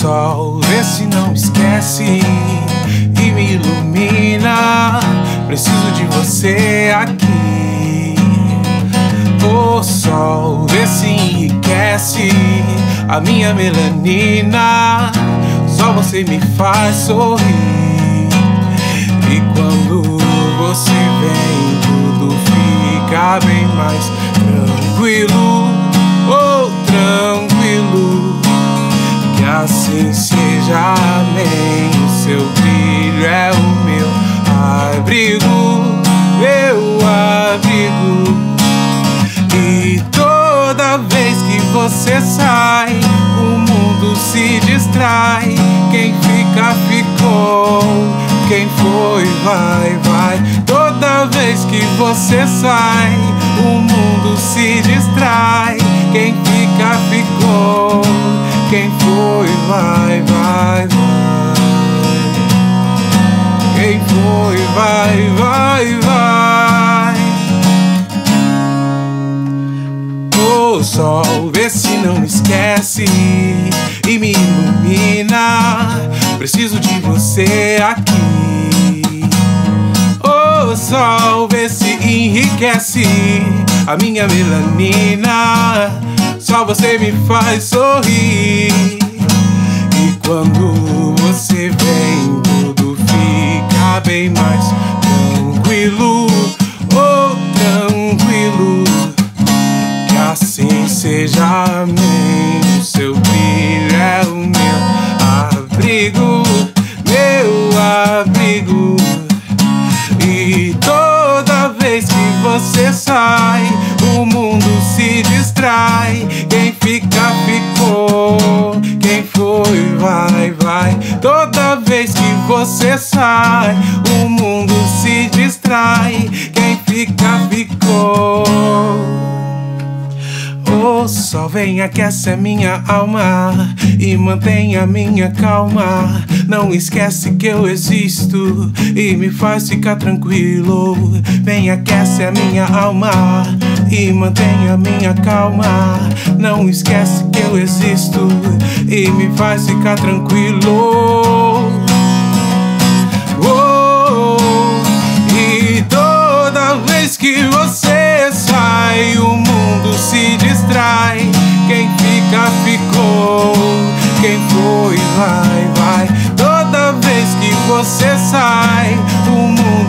sol, vê se não esquece e me ilumina. Preciso de você aqui. O sol, vê se enriquece a minha melanina. Só você me faz sorrir. E quando você vem, tudo fica bem mais tranquilo. Seja, amém. O seu brilho é o meu abrigo, meu abrigo. E toda vez que você sai, o mundo se distrai. Quem fica, ficou. Quem foi, vai, vai. Toda vez que você sai, o mundo se distrai. Quem fica, ficou. Quem foi, vai, vai, vai. Quem foi, vai, vai, vai. O sol, vê se não esquece e me ilumina. Preciso de você aqui. O sol, vê se enriquece a minha melanina. Só você me faz sorrir. Quando você vem, tudo fica bem mais tranquilo. Oh, tranquilo. Que assim seja, amém. O seu brilho é o meu abrigo, meu abrigo. E toda vez que você sai, o mundo se distrai. Quem fica, ficou. Foi, vai, vai. Toda vez que você sai, o mundo se distrai. Quem fica, ficou. O sol vem aquece a minha alma e mantém a minha calma. Não esquece que eu existo e me faz ficar tranquilo. Vem aquece a minha alma e mantenha a minha calma. Não esquece que eu existo e me faz ficar tranquilo. Oh, e toda vez que você sai, o mundo se distrai. Quem fica, ficou. Quem foi, vai, vai. Toda vez que você sai, o mundo